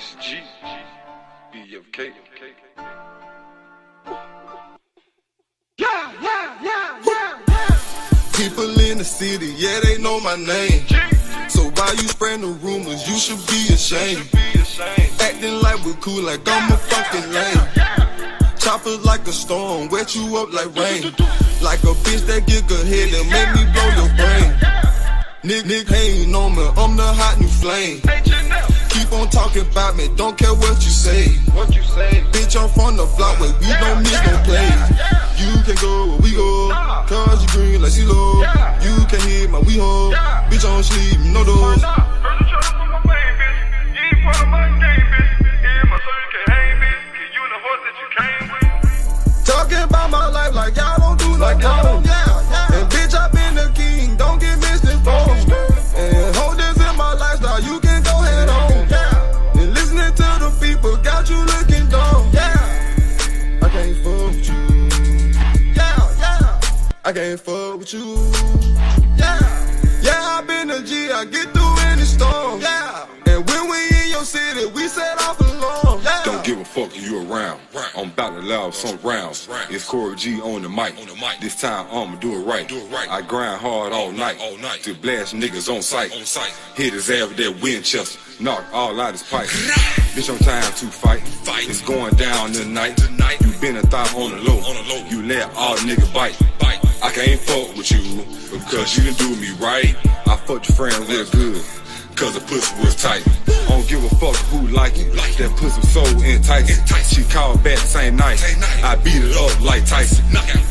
Chris G. BFK. Yeah, yeah, yeah, yeah, yeah. People in the city, yeah, they know my name. So why you spreading the rumors? You should be ashamed. Acting like we cool, like I'm a fucking lame. Choppers like a storm, wet you up like rain. Like a bitch that get good head and make me blow your brain. Nick, Nick, hating on me, I'm the hot new flame. Talking about me, don't care what you say. What you say? Bitch, I'm from the block where we don't miss no plays. You can go where we go, cause you green like CeeLo. You can hit my we ho, bitch, I don't sleep, no doors. Talking about my life like y'all don't do no wrong. I can't fuck with you. Yeah, yeah, I been a G, I get through any storm. Yeah, and when we in your city, we set off alarm. Yeah. Don't give a fuck if you around. I'm about to loud some rounds. It's Cory G on the mic. This time I'ma do it right. I grind hard all night. To blast niggas on sight. Hit his ass with that Winchester. Knock all out his pipe. Bitch, I'm time to fight. It's going down tonight. You been a thought on the low. You let all nigga bite. I can't fuck with you because you didn't do me right. I fucked your friend real good. Cause the pussy was tight. I don't give a fuck who like it. That pussy was so enticing. She called back same night. I beat it up like Tyson.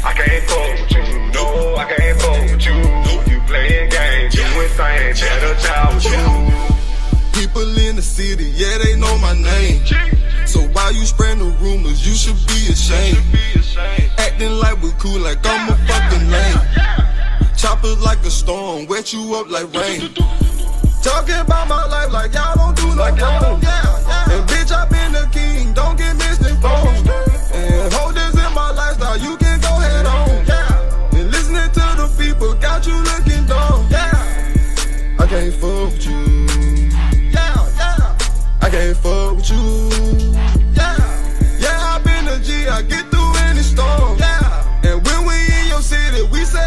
I can't fuck with you, no, I can't fuck with you. You playing games, doing things, better child with you. People in the city, yeah, they know my name. So why you spreading the rumors? You should be ashamed. Acting like we cool, like I'm a Chopper like a storm, wet you up like rain. Talking about my life like y'all don't do no like wrong. Yeah, yeah. And bitch, I been the king, don't get misinformed. And hold this in my lifestyle, you can go head on. Yeah. And listening to the people got you looking dumb. Yeah. I can't fuck with you. Yeah, yeah. I can't fuck with you. Yeah. Yeah, I been a G, I get through any storm. Yeah. And when we in your city, we say